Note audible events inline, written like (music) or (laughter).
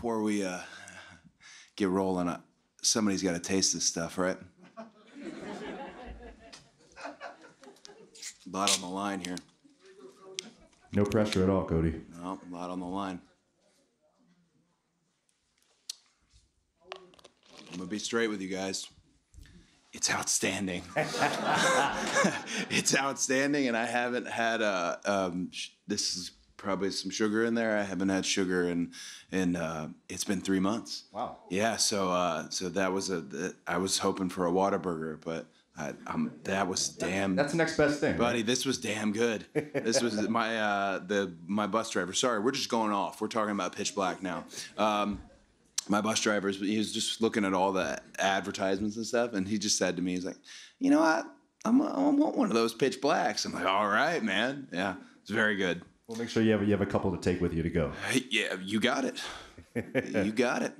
before we uh, get rolling, uh, somebody's got to taste this stuff, right? (laughs) Lot on the line here. No pressure at all, Cody. No, a lot on the line. I'm gonna be straight with you guys. It's outstanding. (laughs) it's outstanding, and I haven't had a. Um, sh- this is probably some sugar in there. I haven't had sugar in, in uh, it's been three months. Wow. Yeah, so uh, so that was a. th- I was hoping for a Whataburger, but I, I'm that was damn. That's the next best thing. right? Buddy, this was damn good. This was (laughs) my uh, the my bus driver. Sorry, we're just going off. We're talking about Pitch Black now. Um, my bus driver, he was just looking at all the advertisements and stuff, and he just said to me, he's like, you know, I I'm, I want one of those Pitch Blacks. I'm like, all right, man. Yeah, it's very good. We'll make sure you have you have a couple to take with you to go. Yeah, you got it. (laughs) you got it.